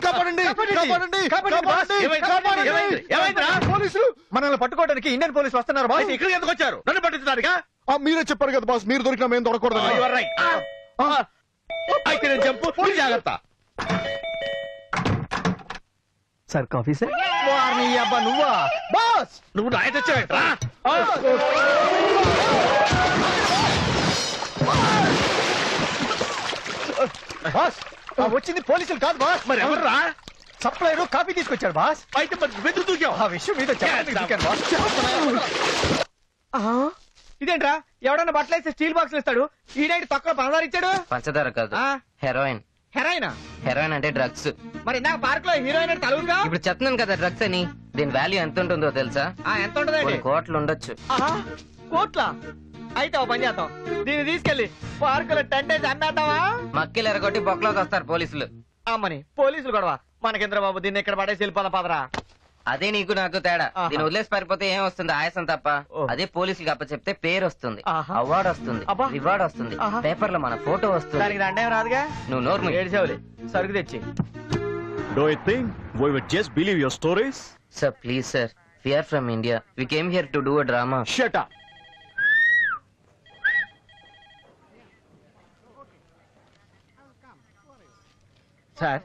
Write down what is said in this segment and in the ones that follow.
కాపాడండి కాపాడండి కాపాడండి? పోలీసులు మనల్ని పట్టుకోవడానికి ఇండియన్ పోలీసులు వస్తున్నారు బాస్ ఇక్కడికి ఎందుకు వచ్చారు నన్ను పట్టించడానికా ఆ, మీరే చెప్పారు కదా బాస్ మీరు దొరికినా మేము దొరకకూడదు మీరు జాగ్రత్త సార్ కాఫీ సార్ అబ్బా నువ్వా బాస్ నువ్వు నాయ తెచ్చావేంట్రా బాస్ వచ్చింది పోలీసులు కాదు బాస్. మరి ఎవర్రా? సప్లైరు కాఫీ తీసుకొచ్చాడు బాస్. అయితే మరి వెతుకు దూకావు? ఆ విషయం మీద ఇదేంట్రా? ఎవడన్నా బట్టలేస్తే స్టీల్ బాక్స్ ఇస్తాడు? ఈడేంటి తక్కువ పందారు ఇచ్చాడు? పంచదార కాదు. ఆ. హెరోయిన్. హెరాయినా? హెరోయిన్ అంటే డ్రగ్స్. మరి ఇందాక పార్క్లో హీరోయిన్ అని తలుగుగా ఇప్పుడు చెప్తున్నాను కదా డ్రగ్స్ అని. దీని వాల్యూ ఎంత ఉంటుందో తెలుసా? ఆ, ఎంత ఉంటదండి? కొన్ని కోట్లు ఉండొచ్చు. కోట్ల? అయితే ఓ పని చేద్దాం. దీన్ని తీసుకెళ్ళి పార్క్లో టెంట్ వేసి అమ్మేద్దామా? మక్కిలు ఎరగొట్టి బొక్కలోకి వస్తారు పోలీసులు. అమ్మని పోలీసులు గొడవ. మనకేంద్ర బాబు దీన్ని ఇక్కడ పడేసి వెళ్ళిపోదాం పదరా. అదే నీకు నాకు తేడా. ఆహా. దీని వదిలేసి పారిపోతే ఏం వస్తుంది? ఆయాసం తప్ప. ఓ. అదే పోలీసులకు అప్ప చెప్తే పేరు వస్తుంది. ఆహా. అవార్డు వస్తుంది. రివార్డ్ వస్తుంది. ఆహా. పేపర్లో మన ఫోటో వస్తుంది. దానికి దండేం రాదుగా? నువ్వు నోర్ము ఏడిసేవులే సరుకు తెచ్చి. Do you think we would just believe your stories? Sir please sir we are from India we came here to do a drama Shut up. Sir.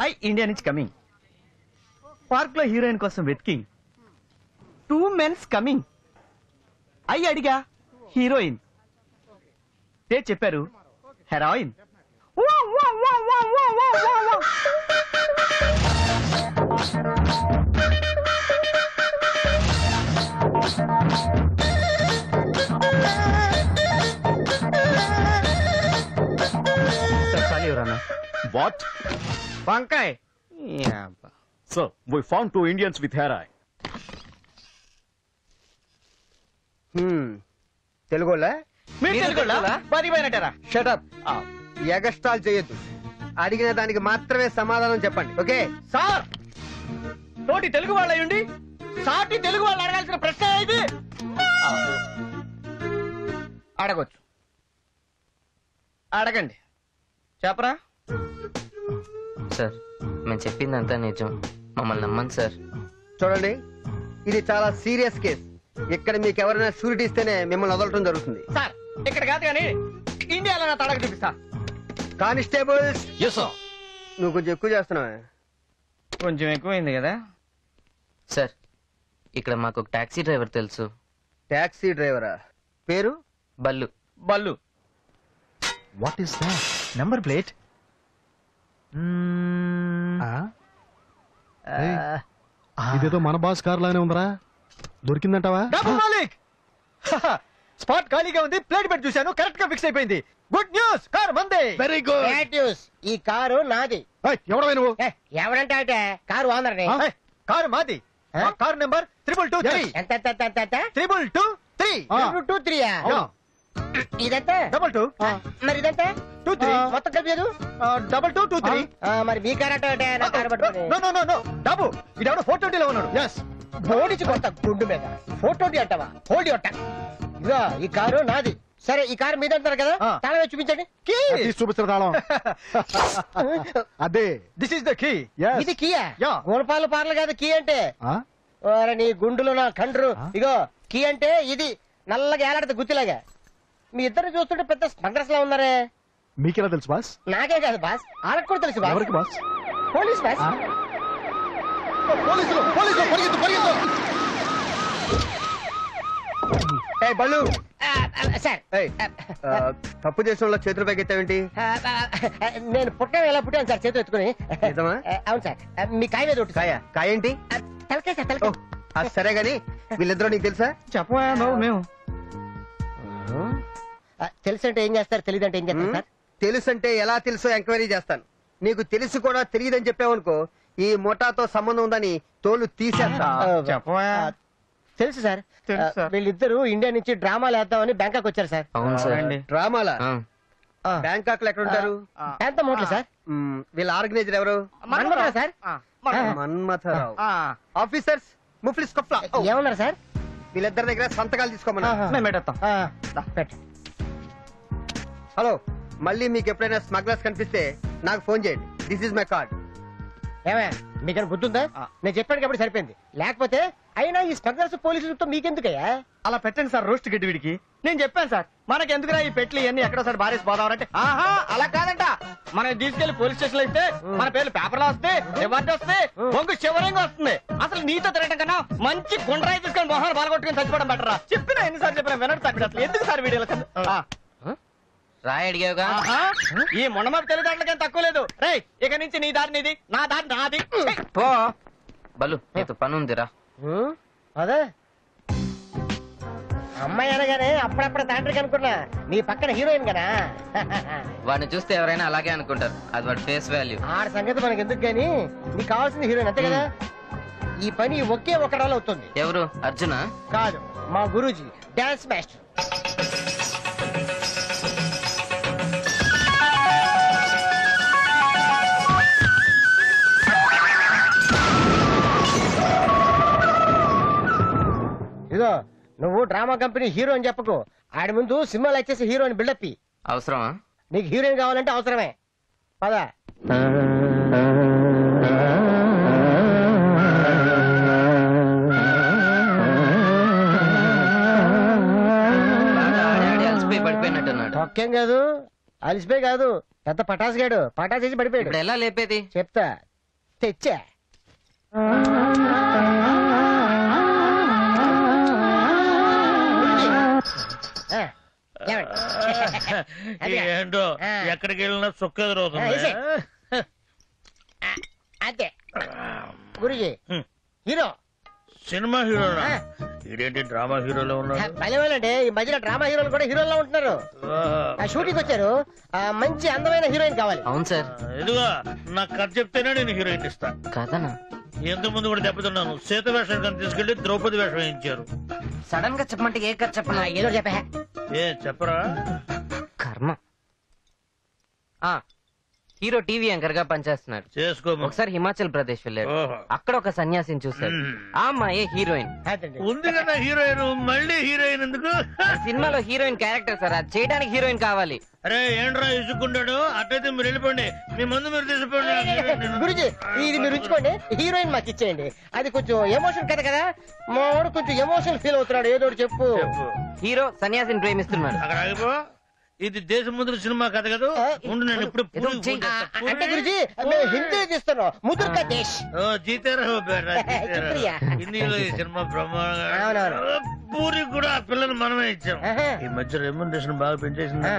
I India నుంచి కమింగ్. పార్క్లో హీరోయిన్ కోసం వెతికింగ్. Two mens coming. I అడిగా heroine. Date చెప్పారు heroin. What? వంకాయ్. Sir, we found two Indians with hair eye. తెలుగులా మీరు తెలుగులా? పది షటప్ ఎగస్టాల్ చేయొద్దు. అడిగిన దానికి మాత్రమే సమాధానం చెప్పండి ఓకే? సార్! తోటి తెలుగు వాళ్ళు అయ్యుండి సాటి తెలుగు వాళ్ళు అడగాల్సిన ప్రశ్న ఇది అడగొచ్చు. అడగండి. చెప్పరా? సార్ మేము చెప్పిందంతా నిజం. మమ్మల్ని నమ్మండి సార్. చూడండి ఇది చాలా సీరియస్ కేస్. ఇక్కడ మీకు ఎవరైనా షూరిటీ ఇస్తేనే మిమ్మల్ని వదలటం జరుగుతుంది. సార్ ఇక్కడ కాదు కానీ ఇండియాలో నా తడక చూపిస్తా. Constables Yes, sir. నువ్వు కొంచెం ఎక్కువ చేస్తున్నావా. కొంచెం ఎక్కువైంది కదా? సార్ ఇక్కడ మాకు ఒక టాక్సీ డ్రైవర్ తెలుసు. టాక్సీ డ్రైవరా? పేరు? Ballu. Ballu. What is that number plate ఇదేదో మన బాస్ కార్ లానే ఉందరా. దొరికిందంటావా? స్పాట్ ఖాళీగా ఉంది ప్లేట్ పెట్టి చూశాను కరెక్ట్గా ఫిక్స్ అయిపోయింది. గుడ్ న్యూస్ కార్ మందే! Very good. న్యూస్ ఈ కారు నాది. ఎవడవై నువ్వు? ఎవరంటే అంటే కారు ఓనర్ని. కారు మాది. Car number triple two three. ఎంత triple two three. Two three ఇదంతా? Double two. మరి ఇదంతా టూ త్రీ మొత్తం కలిపేదు డబుల్ టూ టూ త్రీ మరి మీ కారు అంటే నా నో నో నో నో డబు ఇదెవడో ఫోర్ ట్వంటీలో ఉన్నాడు. ఎస్ బోడిచి కొత్త గుడ్డు మీద. ఫోటో అంటావా? హోల్డ్ ఒట్ట ఇదిగో ఈ కారు నాది. సరే ఈ కారు మీద అంటారు కదా. తాళం వేసి చూపించండి. తీసి చూపిస్తారు తాళం. అదే. This is the key. ఇది కియా యా. గుణపాలు పార్లు కాదు కీ అంటే. నీ గుండులో నా కండ్రు. ఇగో కీ అంటే ఇది. నల్లగా ఏలాడదు గుత్తిలాగా. మీ ఇద్దరు చూస్తుంటే పెద్ద స్పందర్స్ లా ఉన్నారే. మీకెలా తెలుసు బాస్? నాకే కాదు బాస్. వాళ్ళకి కూడా తెలుసు బాస్. ఎవరికి బాస్? Police boss. ఆ? పోలీసులు పోలీసులు పరిగెత్తు పరిగెత్తు. ఏయ్ బళ్ళు. సార్. తప్పు చేసిన వాళ్ళ చేతులు పైకెత్తావేంటి? నేను పుట్టాను ఎలా పుట్టాను సార్? చేతులు ఎత్తుకుని. అవును సార్. మీ కాయ మీద కాయ? కాయ ఏంటి? తలకాయ సార్ తలకాయ. సరే గాని వీళ్ళిద్దరూ నీకు తెలుసా? చెప్పమా బాబు మేము. తెలుసు అంటే ఏం చేస్తారు? తెలియదు అంటే ఏం చేస్తారు సార్? తెలుసు అంటే ఎలా తెలుసో ఎంక్వైరీ చేస్తాను. నీకు తెలిసి కూడా తెలియదని చెప్పావనుకో ఈ ముఠాతో సంబంధం ఉందని తోలు తీసేస్తా. తెలుసు సార్. తెలుసు సార్. వీళ్ళిద్దరూ ఇండియా నుంచి డ్రామాలు వేద్దామని బ్యాంకాక్ వచ్చారు సార్. అవును సార్. అవునండి. డ్రామాలా? ఆ, బ్యాంకాక్లో ఎక్కడ ఉంటారు ఎంత మోట్లు సార్. వీళ్ళ ఆర్గనైజర్ ఎవరు? మన్మథరావు. సార్. మన్మథరావు. ఆఫీసర్స్ ముఫ్లిస్ కొప్లా ఏమన్నారు సార్? వీళ్ళిద్దరి దగ్గర సంతకాలు తీసుకోమన్నా మేము పెట్టేస్తాం. ఆ, దా, పెట్టు. హలో. మళ్ళీ మీకు ఎప్పుడైనా స్మగ్లర్స్ కనిపిస్తే నాకు ఫోన్ చేయండి. దిస్ ఇస్ మై కార్డ్ ఏమే మీకు గుర్తుందా? నేను చెప్పాను కాబట్టి సరిపోయింది. లేకపోతే అయినా ఈ స్మగ్లర్స్ పోలీసులతో మీకెందుకయ్యా? అలా పెట్టండి సార్ రోస్ట్ గడ్డి వీడికి. నేను చెప్పాను సార్ మనకి ఎందుకురా ఈ పెట్లు ఇవన్నీ ఎక్కడో సార్ బారేసి పోదామంటే? ఆహా అలా కాదంట. మనం తీసుకెళ్ళి పోలీస్ స్టేషన్లో ఇస్తే మన పేర్లు పేపర్లో వస్తే రివార్డ్ వస్తే బొంగు శివరంగా వస్తుంది. అసలు నీతో తిరగటం కన్నా మంచి గుండ్రాయి తీసుకొని మొహాన్ని బాలగొట్టుకుని చచ్చిపోవడం బెటరా? చెప్పినా ఎన్నిసార్లు చెప్పినా వినడు తగ్గడు అసలు. ఎందుకు సార్ వీడియో రాయి అడిగావుగా ఈ మొన్నమాటి తెలివితేటలకేం తక్కువ లేదు. రేయ్ ఇక నుంచి నీ దారి నీది నా దారి నాది! పో. బలు నీతో పని ఉందిరా అదే. అమ్మాయి అనగానే అప్పుడప్పుడు తండ్రికి అనుకున్నా నీ పక్కన హీరోయిన్ కదా. వాడిని చూస్తే ఎవరైనా అలాగే అనుకుంటారు. అది వాడి ఫేస్ వాల్యూ. ఆడ సంగతి మనకి ఎందుకు గానీ నీకు కావాల్సింది హీరోయిన్ అంతే కదా? ఈ పని ఒకే ఒక రోజు అవుతుంది. ఎవరు? అర్జున? కాదు మా గురూజీ డాన్స్ మాస్టర్. ఇదో నువ్వు డ్రామా కంపెనీ హీరో అని చెప్పకు. ఆడి ముందు సినిమాలు వచ్చేసి హీరో అని బిల్డప్. అవసరమా? నీకు హీరోయిన్ కావాలంటే అవసరమే. పద. ఒక్కేం కాదు. అలిసిపోయి కాదు. పెద్ద పటాస్ గాడు పటాస్ వేసి పడిపోయాడు ఎలా లేపేది? చెప్తా. తెచ్చా. ఏంటో ఆ. ఎక్కడికి వెళ్ళినా సుక్క ఆ, ఎదురవుతుంది. ఆ, అంతే గురుజీ. హ్మ్. హీరో. సినిమా హీరోనా? ఆ. ఇదేంటి డ్రామా హీరోలో ఉన్నాడు? భలేవాళ్ళంటే ఈ మధ్యన డ్రామా హీరోలు కూడా హీరోల్లో ఉంటున్నారు. ఆ. షూటింగ్ వచ్చారు. ఆ, మంచి అందమైన హీరోయిన్ కావాలి. అవును సార్. ఇదిగో నాకు కథ చెప్తేనే నేను హీరోయిన్ ఇస్తా. కదనా ఎంత ముందు కూడా దెబ్బతున్నాను? సీత వేషం కానీ తీసుకెళ్ళి ద్రౌపది వేషం వేయించారు. సడన్గా చెప్పమంటే ఏ కథ చెప్పనా? ఏదో చెప్పా. ఏ చెప్పరా? ఆ హీరో టీవీ యాంకర్గా పనిచేస్తున్నాడు. చేసుకో ఒకసారి హిమాచల్ ప్రదేశ్ వెళ్ళాడు. ఓహో. అక్కడ ఒక సన్యాసిని చూశాడు. మ్మ్. ఆ అమ్మాయే హీరోయిన్. ఉంది కదా హీరోయిన్ మళ్ళీ హీరోయిన్ ఎందుకు? సినిమాలో హీరోయిన్ క్యారెక్టర్ సార్ అది చేయడానికి హీరోయిన్ కావాలి. అరే ఏంట్రా ఇసుకుంటాడు అట్టయితే మీరు వెళ్ళిపోండి. మీ మందు మీరు తీసిపోండి గురుజీ ఇది మీరు ఉంచుకోండి. హీరోయిన్ మాకు ఇచ్చేయండి. అది కొంచెం ఎమోషన్ కదా కదా? మా వాడు కొంచెం ఎమోషన్ ఫీల్ అవుతున్నాడు. ఏదో ఒకటి చెప్పు. చెప్పు. హీరో సన్యాసిని ప్రేమిస్తున్నాడు. అక్కడ ఆగిపో. ఇది దేశముద్ర సినిమా కథ కదా? ఉండు నేను ఇప్పుడు అంటే గురుజీ మేము హిందీ తీస్తున్నాం ముదుర్కా దేశ్ ఓ జీతారా బేటా శుక్రియా. హిందీలో ఈ సినిమా అవునవును. పూరి కూడా ఆ పిల్లని మనమే ఇచ్చాం. ఈ మధ్య రెమ్యునరేషన్ బాగా పెంచేసింది.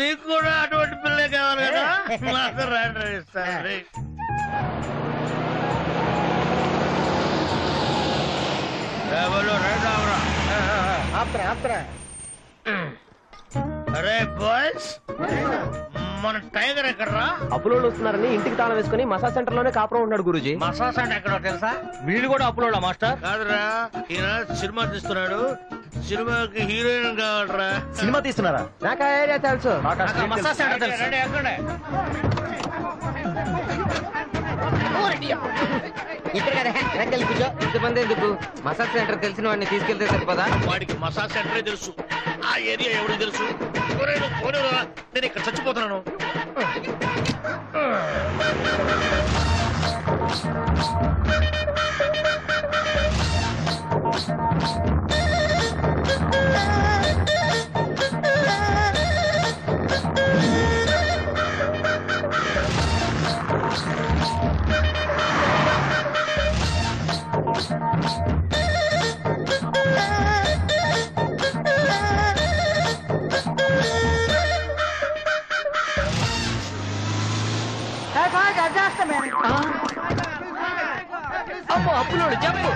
నీకు కూడా అటువంటి పిల్లే కావాలి కదా? నాకు రాండ్రా ఇస్తాను. ఆప్తరా ఆప్తరా బాయ్స్ మన టైగర్ ఎక్కడరా? అప్పులోళ్ళు వస్తున్నారని ఇంటికి తాళం వేసుకుని మసాజ్ సెంటర్లోనే కాపురం ఉన్నాడు గురుజీ. మసాజ్ అంటే ఎక్కడో తెలుసా? వీళ్ళు కూడా అప్పులోళ్ళ మాస్టర్? కాదురా ఈయన సినిమా తీస్తున్నాడు. సినిమాకి హీరోయిన్ కావాలరా. సినిమా తీస్తున్నారా? నాకు ఆ ఏరియా తెలుసు. మసాజ్ సెంటర్ తెలుసు. రండి, ఎక్కండి. ఇక్కడ కదా వెనకాల కూర్చో. ఇంతమంది ఎందుకు? మసాజ్ సెంటర్ తెలిసిన వాడిని తీసుకెళ్తే సరిపోదా? వాడికి మసాజ్ సెంటరే తెలుసు. ఆ ఏరియా ఎవరికి తెలుసు? నువ్వు పోనీరా. నేను ఇక్కడ చచ్చిపోతున్నాను. అమ్మో అప్పులోడు చెప్పు.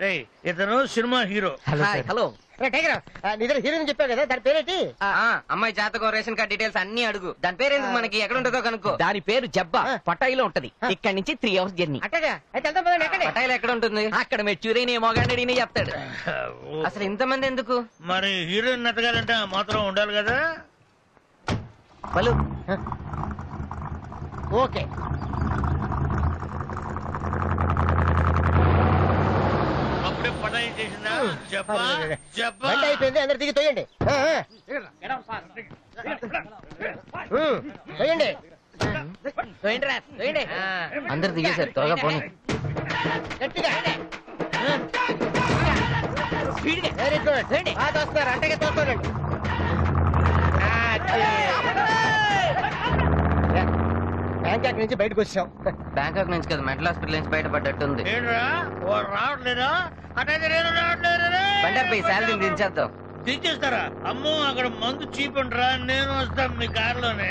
రేయ్ ఇతను సినిమా హీరో. Hi hello. రే, టైగర్ ఆ, నీ దగ్గర హీరోయిన్ చెప్పావు కదా దాని పేరేంటి? అమ్మాయి జాతకం రేషన్ కార్డ్ డీటెయిల్స్ అన్ని అడుగు. దాని పేరు ఎందుకు మనకి? ఎక్కడ ఉంటుందో కనుక్కో. దాని పేరు జబ్బా. పటాయిలో ఉంటది. ఇక్కడ నుంచి త్రీ అవర్స్ జర్నీ అట్టగా అయితే వెళ్దాం పదండి అక్కడే. పటాయిలు ఎక్కడ ఉంటుంది అక్కడ మెచ్యూరైన మొగాడిని చెప్తాడు. అసలు ఇంతమంది ఎందుకు? మరి హీరోయిన్ ఎత్తగాలంటే ఆ మాత్రం ఉండాలి కదా? ఓకే. చెప్పా చెప్పా బండి అయిపోయింది. అందరు దిగి తోయండి ఆ, ఆ. ఉమ్, తోయండి అందరు దిగేశారు త్వరగా పోనీ. గట్టిగా. Very good. బాగా తోస్తున్నారు. అంటగా తోస్తానండి బ్యాంకాక్ నుంచి బయటకు వచ్చాం. బ్యాంకాక్ నుంచి కదా మెంటల్ హాస్పిటల్ నుంచి బయటపడ్డట్టుంది. రావట్లేదా. బండారు శాలరీ దించేద్దాం. దించేస్తారా? అమ్మో అక్కడ మందు చీపండి రా నేను వస్తాను మీ కారులోనే.